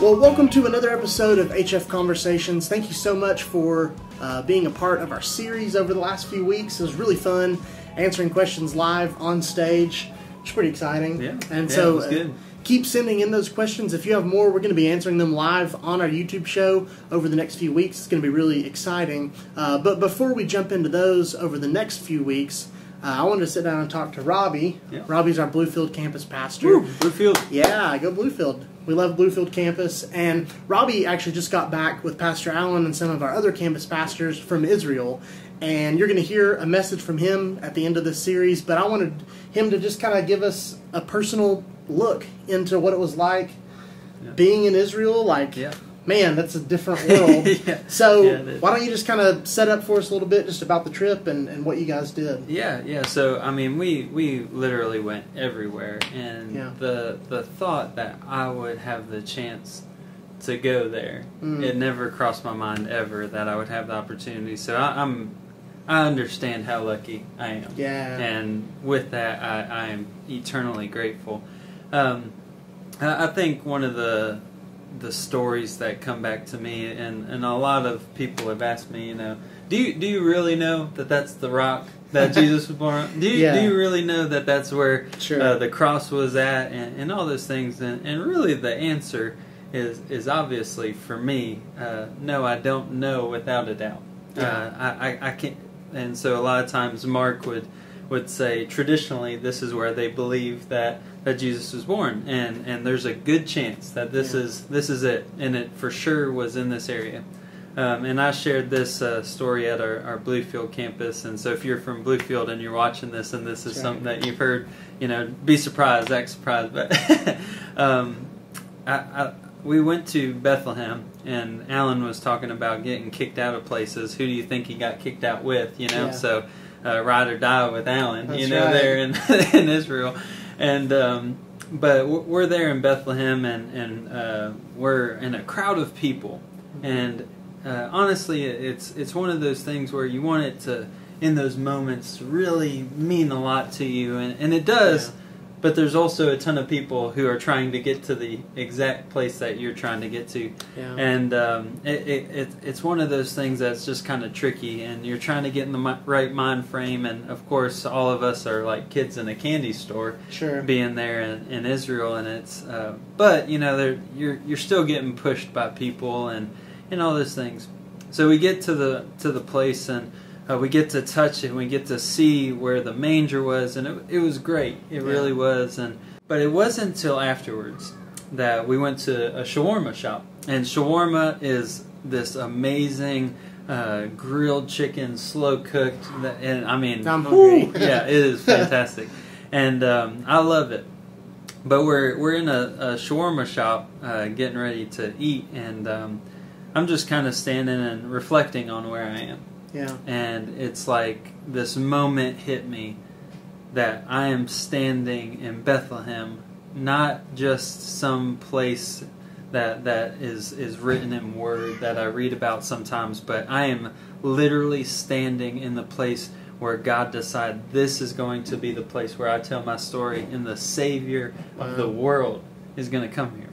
Well, welcome to another episode of HF Conversations. Thank you so much for uh, being a part of our series over the last few weeks. It was really fun answering questions live on stage. It's pretty exciting. Yeah. And Yeah, so it was uh, good. keep sending in those questions. If you have more, we're going to be answering them live on our YouTube show over the next few weeks. It's going to be really exciting. Uh, but before we jump into those over the next few weeks, uh, I wanted to sit down and talk to Robbie. Yeah. Robbie's our Bluefield campus pastor. Bluefield. Yeah, go Bluefield. We love Bluefield campus. And Robbie actually just got back with Pastor Allen and some of our other campus pastors from Israel. And you're going to hear a message from him at the end of this series. But I wanted him to just kind of give us a personal look into what it was like Yeah. being in Israel. Like, Yeah. Man, that's a different world. Yeah. So, Yeah, why don't you just kind of set up for us a little bit just about the trip and, and what you guys did? Yeah, yeah. So I mean, we we literally went everywhere, and Yeah. the the thought that I would have the chance to go there, Mm. it never crossed my mind ever that I would have the opportunity. So I, I'm I understand how lucky I am, Yeah. and with that, I, I am eternally grateful. Um, I, I think one of the the stories that come back to me, and, and a lot of people have asked me, you know, do you do you really know that that's the rock that Jesus was born on? Do you, Yeah. do you really know that that's where Sure. uh, the cross was at, and, and all those things? And, and really, the answer is is obviously for me, uh, no, I don't know without a doubt. Yeah. Uh, I, I I can't, and so a lot of times Mark would would say traditionally this is where they believe that that Jesus was born, and and there's a good chance that this Yeah. is this is it, and it for sure was in this area. Um, and I shared this uh, story at our, our Bluefield campus, and so if you're from Bluefield and you're watching this, and this is something that you've heard, you know, be surprised, act surprised. But um, I, I, we went to Bethlehem, and Alan was talking about getting kicked out of places. Who do you think he got kicked out with? You know, Yeah. so uh, ride or die with Alan. That's you know, right. there in in Israel, and um, but we're there in Bethlehem, and and uh, we're in a crowd of people, and uh, honestly, it's it's one of those things where you want it to in those moments really mean a lot to you, and and it does. Yeah. But there's also a ton of people who are trying to get to the exact place that you're trying to get to, Yeah. and um, it, it, it, it's one of those things that's just kind of tricky, and you're trying to get in the mi- right mind frame. And of course, all of us are like kids in a candy store, Sure. being there in, in Israel, and it's. Uh, but you know, you're you're still getting pushed by people and and all those things. So we get to the to the place and. Uh, we get to touch it and we get to see where the manger was and it, it was great. It Yeah. really was and but it wasn't until afterwards that we went to a shawarma shop. And shawarma is this amazing uh, grilled chicken slow cooked and i mean I'm hungry. whew, yeah it is fantastic. And um, i love it. But we're we're in a, a shawarma shop uh, getting ready to eat and um, i'm just kind of standing and reflecting on where i am Yeah. and it's like this moment hit me that I am standing in Bethlehem, not just some place that that is is written in word that I read about sometimes, but I am literally standing in the place where God decided this is going to be the place where I tell my story, and the Savior of the world is going to come here.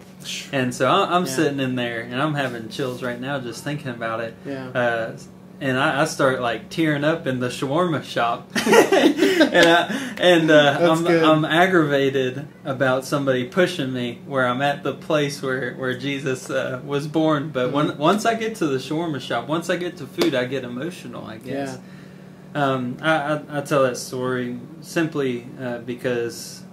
And so I- I'm Yeah. sitting in there, and I'm having chills right now just thinking about it. Yeah. Uh, and I, I start like tearing up in the shawarma shop, and I, and uh, I'm. I'm aggravated about somebody pushing me where I'm at the place where where Jesus uh, was born. But when Mhm. once I get to the shawarma shop, once I get to food, I get emotional. I guess. Um, I, I, I tell that story simply uh, because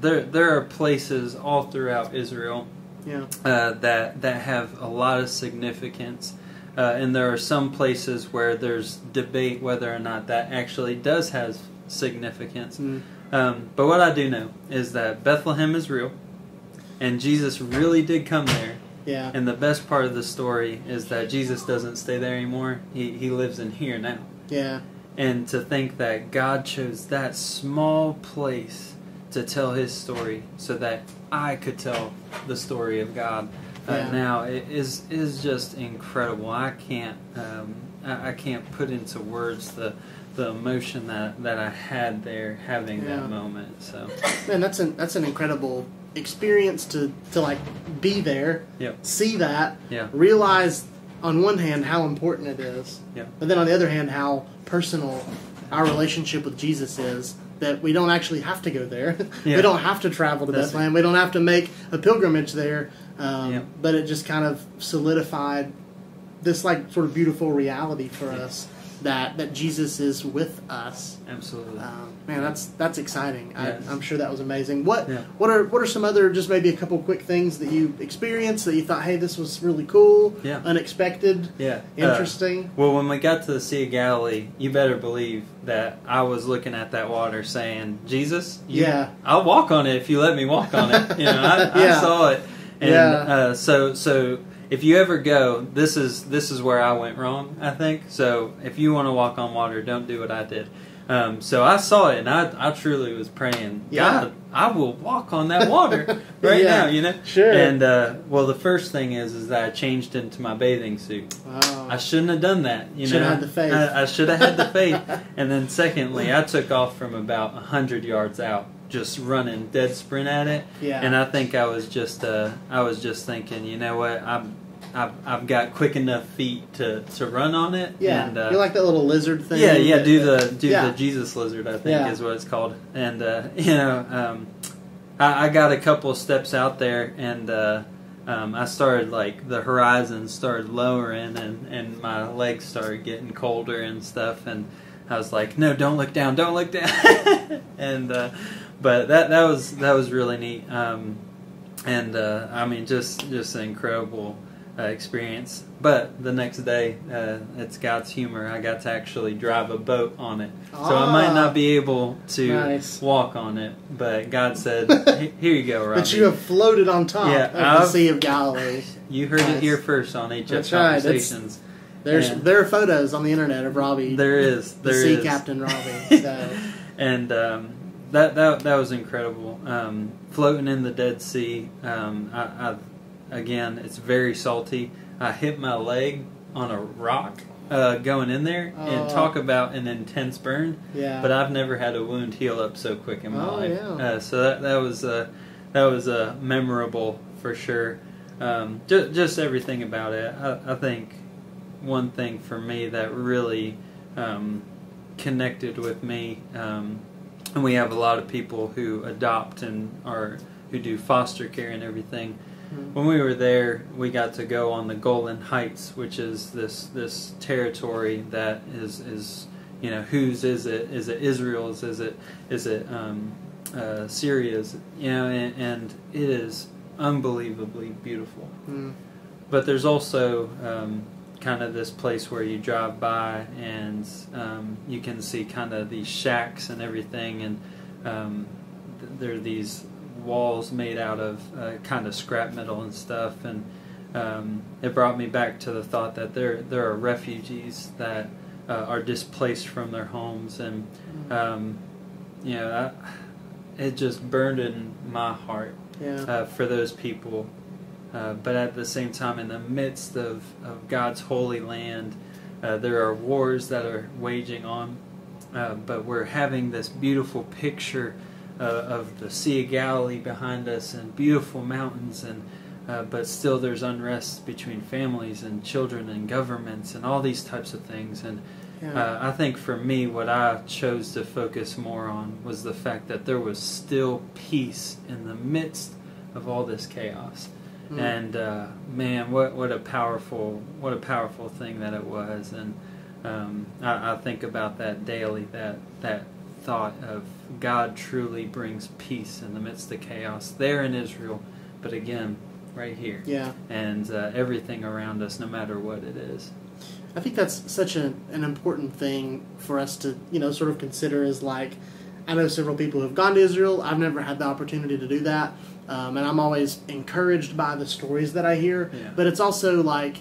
there there are places all throughout Israel Yeah. uh, that that have a lot of significance, uh, and there are some places where there's debate whether or not that actually does have significance. Mm. Um, but what I do know is that Bethlehem is real, and Jesus really did come there. Yeah. And the best part of the story is that Jesus doesn't stay there anymore. He he lives in here now. Yeah. And to think that God chose that small place to tell His story, so that I could tell the story of God uh, Yeah. now it is is just incredible. I can't um, I, I can't put into words the the emotion that that I had there having Yeah. that moment. So Man, that's an that's an incredible experience to to like be there, Yep. see that, yeah, realize on one hand how important it is, Yeah. but then on the other hand how personal our relationship with Jesus is. That we don't actually have to go there. Yeah. we don't have to travel to That's- Bethlehem. We don't have to make a pilgrimage there. Um, Yeah. But it just kind of solidified this like sort of beautiful reality for us that that Jesus is with us. absolutely. Um, man, that's that's exciting. Yes. I, I'm sure that was amazing. What Yeah. what are what are some other just maybe a couple quick things that you experienced that you thought, hey, this was really cool, Yeah. unexpected, yeah, Uh, interesting? well, when we got to the Sea of Galilee, you better believe that I was looking at that water, saying, "Jesus, you, Yeah. I'll walk on it if you let me walk on it." You know, I, Yeah. I saw it, and Yeah. uh, so so if you ever go, this is this is where I went wrong. I think so. If you want to walk on water, don't do what I did. Um, so I saw it, and I, I truly was praying, Yeah. God, I will walk on that water right Yeah. now. You know, Sure. And uh, well, the first thing is is that I changed into my bathing suit. Oh. I shouldn't have done that. You Should've know, had the faith. I, I should have had the faith. and then, secondly, I took off from about hundred yards out, just running dead sprint at it. Yeah. And I think I was just, uh, I was just thinking, you know what, I'm, I've, I've got quick enough feet to, to run on it. yeah, And, uh, you like that little lizard thing? yeah, yeah. that- Do the do yeah. the Jesus lizard, I think Yeah. is what it's called. And uh, you know, um, I, I got a couple of steps out there, and uh, um, I started like the horizon started lowering, and and my legs started getting colder and stuff, and I was like, no, don't look down, don't look down. and uh, but that that was that was really neat. Um, and uh, I mean, just just an incredible uh, experience. But the next day, uh, it's God's humor. I got to actually drive a boat on it, so I might Ah. not be able to Nice. walk on it. But God said, "Here you go, Robbie. But you have floated on top Yeah, of the I've- Sea of Galilee. You heard Nice. it here first on HF That's right. Conversations. There's Yeah. there are photos on the internet of Robbie, There is, the there sea is. captain Robbie. So and um, that that that was incredible. Um, floating in the Dead Sea. Um, I, I, again, it's very salty. I hit my leg on a rock uh, going in there, and Oh. talk about an intense burn. yeah, But I've never had a wound heal up so quick in my Oh, life. yeah. Uh, so that that was uh, that was uh, memorable for sure. Um, just, just everything about it. I, I think one thing for me that really um, connected with me, um, and we have a lot of people who adopt and are who do foster care and everything. Mhm. When we were there, we got to go on the Golan Heights, which is this this territory that is is you know whose is it? Is it Israel's? Is it is it um, uh, Syria's? You know, and, and it is unbelievably beautiful. Mm. But there's also um, kind of this place where you drive by and um, you can see kind of these shacks and everything, and um, th- there are these walls made out of uh, kind of scrap metal and stuff, and um, it brought me back to the thought that there there are refugees that uh, are displaced from their homes, and um, you know, I, it just burned in my heart yeah, uh, for those people. Uh, but at the same time, in the midst of, of God's holy land, uh, there are wars that are waging on. Uh, but we're having this beautiful picture uh, of the Sea of Galilee behind us and beautiful mountains, and uh, but still there's unrest between families and children and governments and all these types of things. And yeah. uh, I think for me, what I chose to focus more on was the fact that there was still peace in the midst of all this chaos. Mm. And uh, man, what what a powerful what a powerful thing that it was. And um, I, I think about that daily. That that thought of God truly brings peace in the midst of chaos there in Israel, but again, right here, yeah. and uh, everything around us, no matter what it is. I think that's such a, an important thing for us to, you know, sort of consider is like, I know several people who've gone to Israel. I've never had the opportunity to do that. Um, and I'm always encouraged by the stories that I hear. Yeah. But it's also like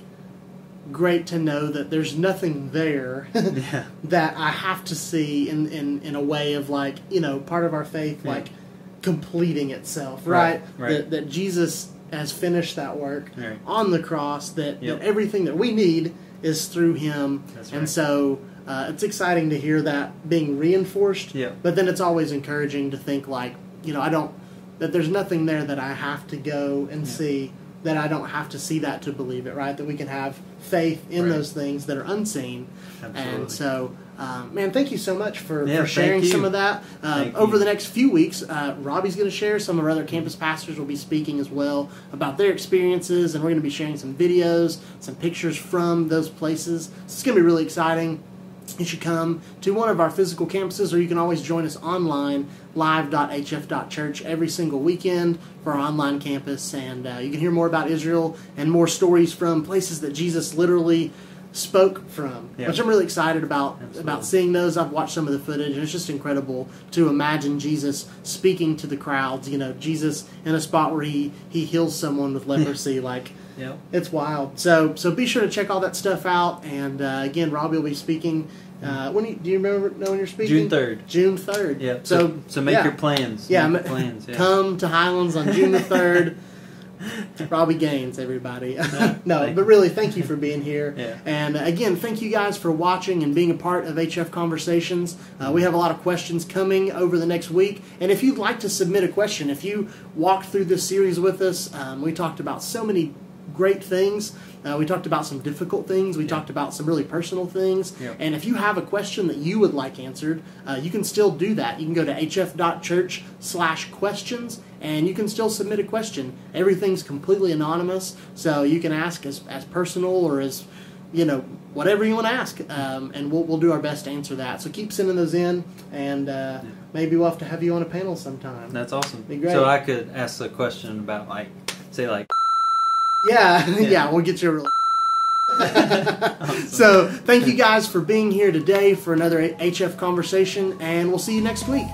great to know that there's nothing there Yeah. that I have to see in, in, in a way of like, you know, part of our faith, Yeah. like completing itself, Right, right? right. That, that Jesus has finished that work Right. on the cross, that, Yep. that everything that we need is through him. That's And so uh, it's exciting to hear that being reinforced. Yeah. But then it's always encouraging to think like, you know, I don't that there's nothing there that I have to go and Yeah. see. That I don't have to see that to believe it, right? That we can have faith in Right. those things that are unseen. Absolutely. And so, um, man, thank you so much for, Yeah, for sharing some of that. Uh, over you. the next few weeks, uh, Robbie's going to share. Some of our other campus pastors will be speaking as well about their experiences, and we're going to be sharing some videos, some pictures from those places. So it's going to be really exciting. You should come to one of our physical campuses, or you can always join us online, live.hf.church, every single weekend for our online campus. And uh, you can hear more about Israel and more stories from places that Jesus literally spoke from, Yeah. which I'm really excited about Absolutely. about seeing those. I've watched some of the footage, and it's just incredible to imagine Jesus speaking to the crowds. You know, Jesus in a spot where he he heals someone with leprosy, like. Yep. It's wild. So so be sure to check all that stuff out. And uh, again, Robbie will be speaking. Uh, when you, do you remember when you're speaking? June 3rd. June third. Yeah. So So make yeah. your plans. Yeah, Make ma- your plans. Yeah. come to Highlands on June the third. Robbie Gaines, everybody. no, but really, thank you for being here. Yeah. And uh, again, thank you guys for watching and being a part of HF Conversations. Uh, we have a lot of questions coming over the next week. And if you'd like to submit a question, if you walked through this series with us, um, we talked about so many great things. Uh, we talked about some difficult things. We Yeah. talked about some really personal things. Yeah. And if you have a question that you would like answered, uh, you can still do that. You can go to hf.church slash questions and you can still submit a question. Everything's completely anonymous, so you can ask as, as personal or as, you know, whatever you want to ask. Um, and we'll, we'll do our best to answer that. So keep sending those in, and uh, maybe we'll have to have you on a panel sometime. That's awesome. Be great. So I could ask a question about like, say like. Yeah, yeah, Yeah. we'll get you a real. so, thank you guys for being here today for another HF conversation, and we'll see you next week.